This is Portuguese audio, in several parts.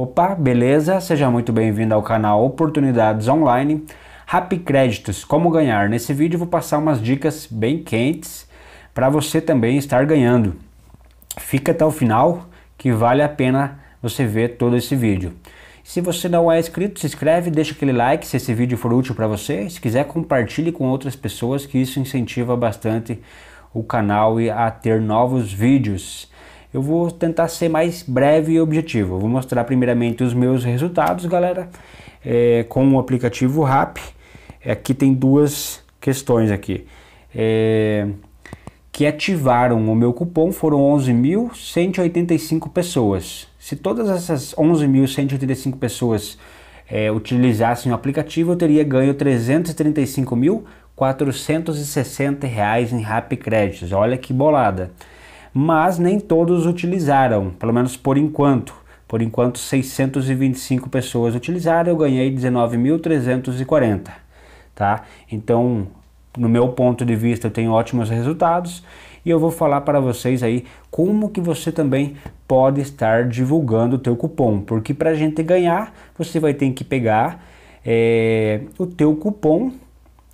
Opa, beleza? Seja muito bem-vindo ao canal Oportunidades Online. Rappi Créditos, como ganhar? Nesse vídeo vou passar umas dicas bem quentes para você também estar ganhando. Fica até o final que vale a pena você ver todo esse vídeo. Se você não é inscrito, se inscreve, deixa aquele like se esse vídeo for útil para você. Se quiser, compartilhe com outras pessoas que isso incentiva bastante o canal a ter novos vídeos. Eu vou tentar ser mais breve e objetivo. Eu vou mostrar primeiramente os meus resultados, galera, é, com o aplicativo RAP. Aqui tem duas questões aqui. É, que ativaram o meu cupom foram 11.185 pessoas. Se todas essas 11.185 pessoas é, utilizassem o aplicativo, eu teria ganho 335.460 reais em Rap Créditos. Olha que bolada! Mas nem todos utilizaram, pelo menos por enquanto. Por enquanto, 625 pessoas utilizaram, eu ganhei 19.340, tá? Então, no meu ponto de vista, eu tenho ótimos resultados e eu vou falar para vocês aí como que você também pode estar divulgando o teu cupom, porque para a gente ganhar, você vai ter que pegar é, o teu cupom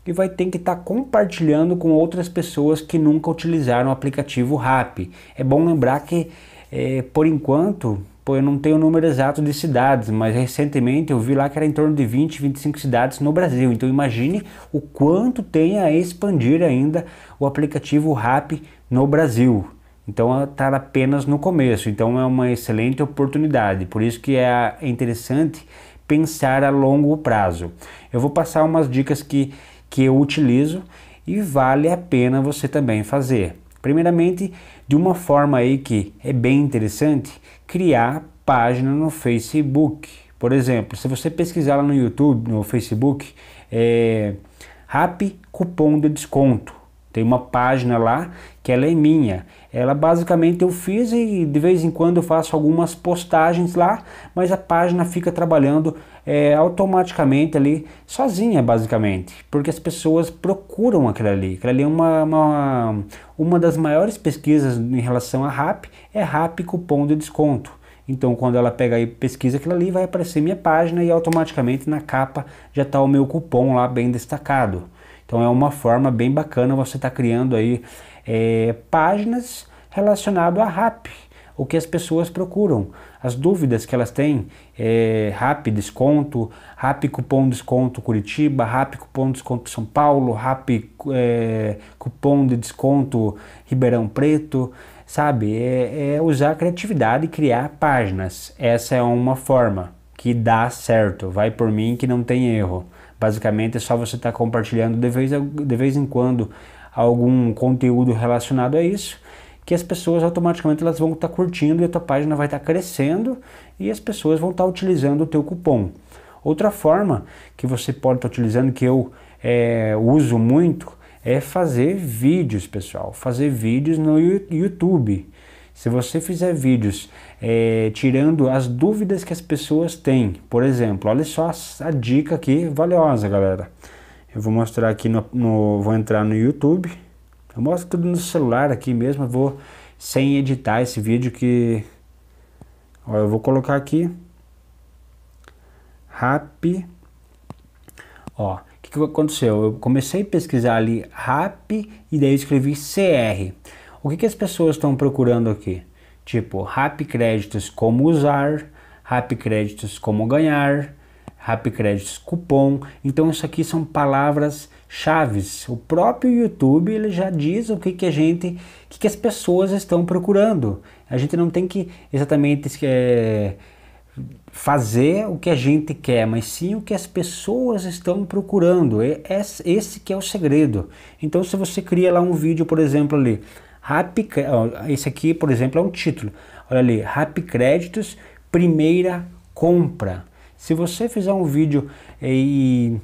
e vai ter que estar tá compartilhando com outras pessoas que nunca utilizaram o aplicativo RAP. É bom lembrar que, é, por enquanto, Pô, eu não tenho o número exato de cidades, mas recentemente eu vi lá que era em torno de 20, 25 cidades no Brasil. Então imagine o quanto tem a expandir ainda o aplicativo RAP no Brasil. Então está apenas no começo, então é uma excelente oportunidade. Por isso que é interessante pensar a longo prazo. Eu vou passar umas dicas que, que eu utilizo e vale a pena você também fazer. Primeiramente, de uma forma aí que é bem interessante, criar página no Facebook. Por exemplo, se você pesquisar lá no YouTube, no Facebook, é, Rap Cupom de Desconto. Tem uma página lá que ela é minha. Ela basicamente eu fiz e de vez em quando eu faço algumas postagens lá, mas a página fica trabalhando é, automaticamente ali, sozinha basicamente, porque as pessoas procuram aquilo ali. Aquilo ali é uma, uma, uma das maiores pesquisas em relação a RAP, é RAP cupom de desconto. Então, quando ela pega e pesquisa aquilo ali, vai aparecer minha página e automaticamente na capa já está o meu cupom lá bem destacado. Então é uma forma bem bacana você estar tá criando aí é, páginas relacionadas a RAP, o que as pessoas procuram, as dúvidas que elas têm, é, RAP desconto, RAP cupom desconto Curitiba, RAP cupom desconto São Paulo, RAP é, cupom de desconto Ribeirão Preto, sabe? É, é usar a criatividade e criar páginas. Essa é uma forma que dá certo, vai por mim que não tem erro. Basicamente é só você estar tá compartilhando de vez, de vez em quando algum conteúdo relacionado a isso, que as pessoas automaticamente elas vão estar tá curtindo e a tua página vai estar tá crescendo e as pessoas vão estar tá utilizando o teu cupom. Outra forma que você pode estar tá utilizando, que eu é, uso muito, é fazer vídeos, pessoal. Fazer vídeos no YouTube. Se você fizer vídeos é, tirando as dúvidas que as pessoas têm, por exemplo, olha só a, dica aqui valiosa, galera. Eu vou mostrar aqui no, no, vou entrar no YouTube. Eu mostro tudo no celular aqui mesmo, eu vou sem editar esse vídeo que ó, eu vou colocar aqui rap ó, o que, que aconteceu? Eu comecei a pesquisar ali rap e daí escrevi CR. O que, que as pessoas estão procurando aqui? Tipo, Rap Créditos como usar, Rap Créditos como ganhar, Rap Créditos cupom. Então isso aqui são palavras chaves. O próprio YouTube ele já diz o que, que a gente, o que, que as pessoas estão procurando. A gente não tem que exatamente é, fazer o que a gente quer, mas sim o que as pessoas estão procurando. Esse que é o segredo. Então se você cria lá um vídeo, por exemplo, ali, Rap, esse aqui, por exemplo, é um título. Olha ali, Rap Créditos, primeira compra. Se você fizer um vídeo e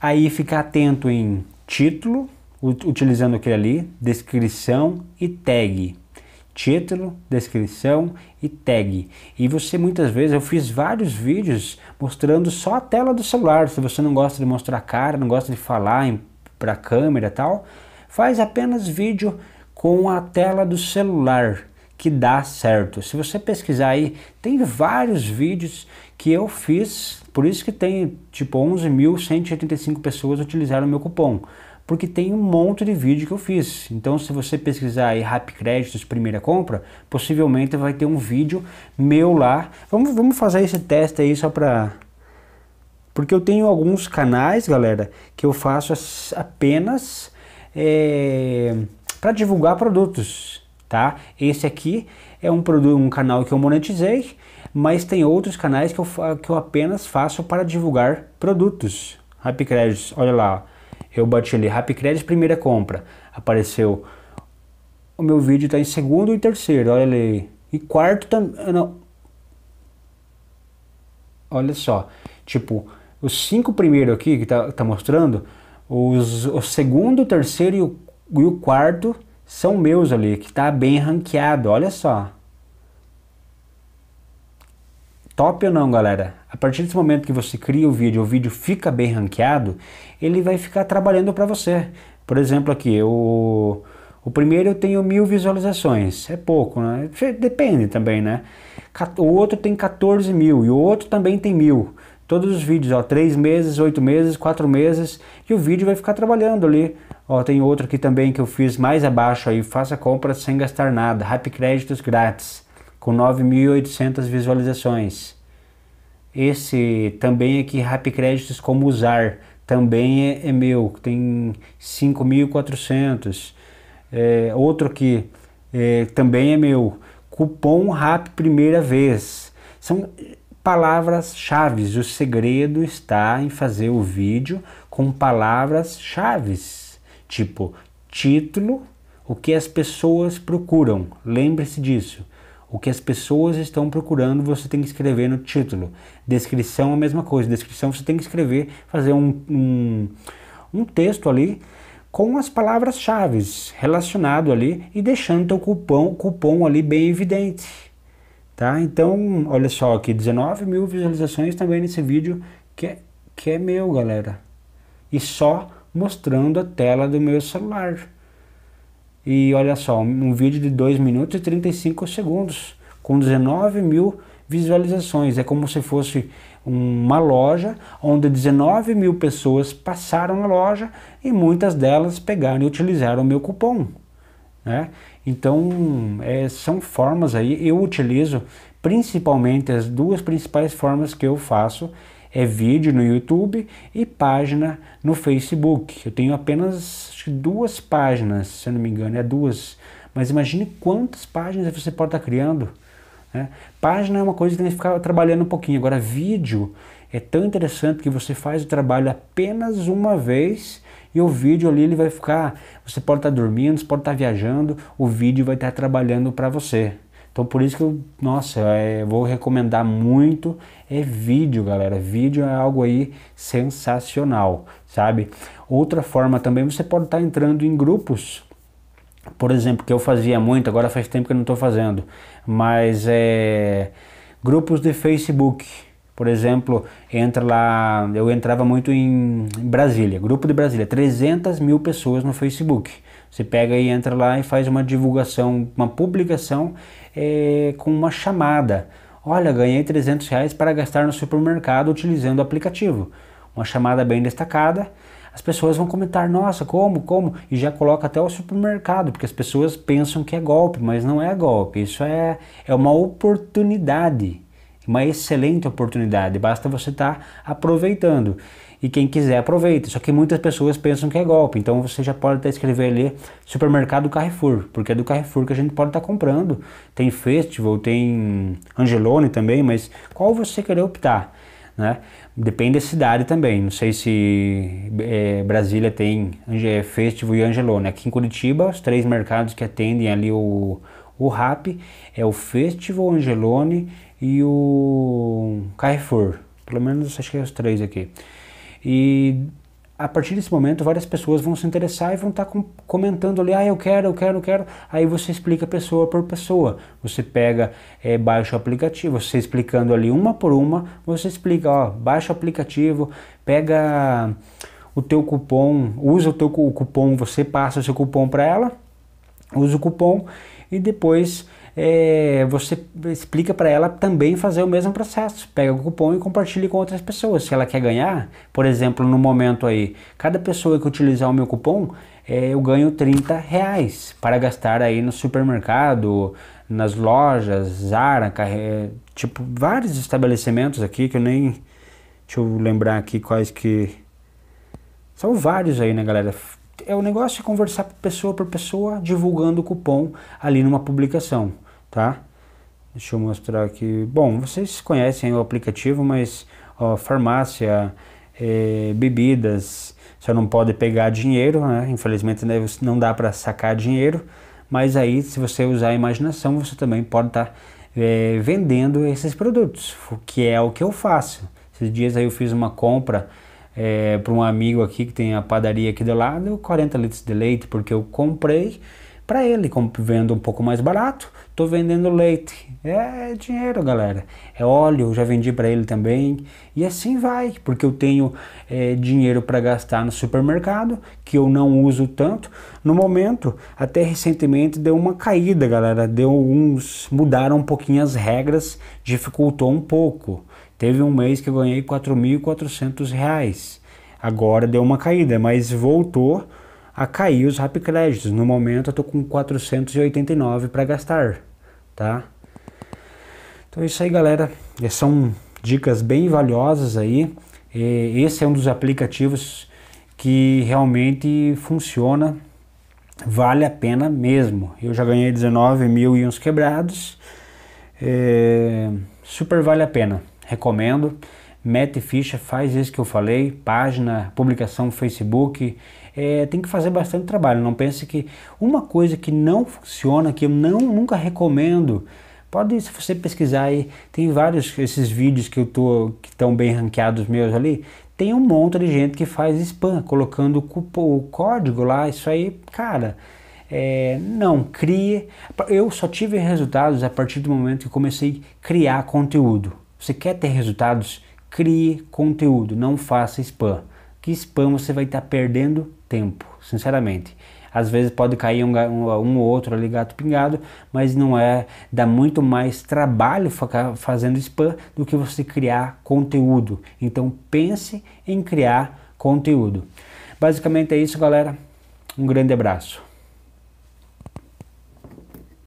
aí ficar atento em título, utilizando aquele ali, descrição e tag. Título, descrição e tag. E você muitas vezes, eu fiz vários vídeos mostrando só a tela do celular. Se você não gosta de mostrar a cara, não gosta de falar para a câmera tal, faz apenas vídeo com a tela do celular, que dá certo. Se você pesquisar aí, tem vários vídeos que eu fiz, por isso que tem tipo 11.185 pessoas utilizaram o meu cupom porque tem um monte de vídeo que eu fiz. Então, se você pesquisar aí Rap Créditos Primeira Compra, possivelmente vai ter um vídeo meu lá. Vamos, vamos fazer esse teste aí só para... Porque eu tenho alguns canais, galera, que eu faço apenas é, para divulgar produtos, tá? Esse aqui é um, produto, um canal que eu monetizei, mas tem outros canais que eu, que eu apenas faço para divulgar produtos. Rap Créditos, olha lá, eu bati ali Rapcredit primeira compra, apareceu o meu vídeo está em segundo e terceiro, olha ali. E quarto também, não. Olha só, tipo, os cinco primeiros aqui que tá, tá mostrando, os, o segundo, o terceiro e o, e o quarto são meus ali, que tá bem ranqueado, olha só. Top ou não, galera? A partir desse momento que você cria o vídeo, o vídeo fica bem ranqueado, ele vai ficar trabalhando para você. Por exemplo, aqui, o, o primeiro eu tenho mil visualizações, é pouco, né? Depende também, né? O outro tem 14 mil e o outro também tem mil. Todos os vídeos, ó, 3 meses, 8 meses, 4 meses, e o vídeo vai ficar trabalhando ali. Ó, tem outro aqui também que eu fiz mais abaixo aí, faça compras sem gastar nada, Happy Créditos grátis com 9.800 visualizações. Esse também aqui, Rap Créditos Como Usar, também é, é meu, tem 5.400. É, outro aqui, é, também é meu, cupom RAP Primeira Vez. São palavras-chave. O segredo está em fazer o vídeo com palavras-chave, tipo título, o que as pessoas procuram. Lembre-se disso. O que as pessoas estão procurando, você tem que escrever no título. Descrição, a mesma coisa. Descrição, você tem que escrever, fazer um, um, um texto ali com as palavras-chave relacionado ali e deixando o cupom, cupom ali bem evidente. Tá? Então, olha só aqui, 19 mil visualizações também nesse vídeo que é, que é meu, galera. E só mostrando a tela do meu celular. E olha só, um vídeo de 2 minutos e 35 segundos, com 19 mil visualizações. É como se fosse uma loja onde 19 mil pessoas passaram na loja e muitas delas pegaram e utilizaram o meu cupom. Né? Então, é, são formas aí, eu utilizo principalmente as duas principais formas que eu faço é vídeo no YouTube e página no Facebook. Eu tenho apenas duas páginas, se eu não me engano, é duas. Mas imagine quantas páginas você pode estar criando. Né? Página é uma coisa que tem que ficar trabalhando um pouquinho. Agora, vídeo é tão interessante que você faz o trabalho apenas uma vez e o vídeo ali ele vai ficar. Você pode estar dormindo, você pode estar viajando, o vídeo vai estar trabalhando para você. Então por isso que eu, nossa, é, vou recomendar muito é vídeo, galera. Vídeo é algo aí sensacional, sabe? Outra forma também, você pode estar entrando em grupos, por exemplo, que eu fazia muito, agora faz tempo que eu não estou fazendo, mas é grupos de Facebook. Por exemplo, entra lá, eu entrava muito em Brasília, grupo de Brasília, 300 mil pessoas no Facebook. Você pega e entra lá e faz uma divulgação, uma publicação é, com uma chamada. Olha, ganhei 300 reais para gastar no supermercado utilizando o aplicativo. Uma chamada bem destacada. As pessoas vão comentar, nossa, como, como? E já coloca até o supermercado, porque as pessoas pensam que é golpe, mas não é golpe. Isso é, é uma oportunidade, uma excelente oportunidade. Basta você estar tá aproveitando e quem quiser aproveita. Só que muitas pessoas pensam que é golpe, então você já pode até escrever ali supermercado Carrefour, porque é do Carrefour que a gente pode estar tá comprando. Tem Festival, tem Angelone também, mas qual você querer optar? Né? Depende da cidade também. Não sei se é, Brasília tem é, Festival e Angelone. Aqui em Curitiba, os três mercados que atendem ali o, o RAP é o Festival, Angelone e o Carrefour. Pelo menos acho que é os três aqui. E a partir desse momento, várias pessoas vão se interessar e vão estar tá comentando ali, ah, eu quero, eu quero, eu quero. Aí você explica pessoa por pessoa. Você pega, é, baixa o aplicativo, você explicando ali uma por uma, você explica, ó, baixa o aplicativo, pega o teu cupom, usa o teu cupom, você passa o seu cupom para ela, usa o cupom e depois é, você explica para ela também fazer o mesmo processo. Pega o cupom e compartilha com outras pessoas. Se ela quer ganhar, por exemplo, no momento aí, cada pessoa que utilizar o meu cupom, é, eu ganho 30 reais para gastar aí no supermercado, nas lojas, Zara, tipo vários estabelecimentos aqui que eu nem deixa eu lembrar aqui quais que são vários aí, né, galera? É o negócio de conversar pessoa por pessoa, divulgando o cupom ali numa publicação tá? Deixa eu mostrar aqui. Bom, vocês conhecem o aplicativo, mas ó, farmácia, é, bebidas, você não pode pegar dinheiro, né? Infelizmente né, não dá para sacar dinheiro, mas aí se você usar a imaginação, você também pode estar tá, é, vendendo esses produtos, que é o que eu faço. Esses dias aí eu fiz uma compra é, para um amigo aqui que tem a padaria aqui do lado, 40 litros de leite, porque eu comprei para ele, como vendo um pouco mais barato, estou vendendo leite. É dinheiro, galera. É óleo, já vendi para ele também. E assim vai, porque eu tenho é, dinheiro para gastar no supermercado, que eu não uso tanto. No momento, até recentemente deu uma caída, galera. Deu uns. mudaram um pouquinho as regras, dificultou um pouco. Teve um mês que eu ganhei R$ 4.400. Agora deu uma caída, mas voltou a cair os Rap Créditos. No momento eu tô com 489 para gastar, tá? Então é isso aí, galera. São dicas bem valiosas aí. Esse é um dos aplicativos que realmente funciona, vale a pena mesmo. Eu já ganhei 19 mil e uns quebrados, é, super vale a pena, recomendo. Mete ficha, faz isso que eu falei, página, publicação Facebook, é, tem que fazer bastante trabalho. Não pense que uma coisa que não funciona, que eu não, nunca recomendo, pode se você pesquisar aí, tem vários esses vídeos que eu tô que estão bem ranqueados meus ali, tem um monte de gente que faz spam colocando o, o código lá, isso aí, cara, é, não, crie. Eu só tive resultados a partir do momento que comecei a criar conteúdo. Você quer ter resultados? Crie conteúdo, não faça spam. Que spam você vai estar perdendo tempo, sinceramente. Às vezes pode cair um, um, um ou outro ali gato pingado, mas não é, dá muito mais trabalho ficar fazendo spam do que você criar conteúdo. Então pense em criar conteúdo. Basicamente é isso, galera. Um grande abraço.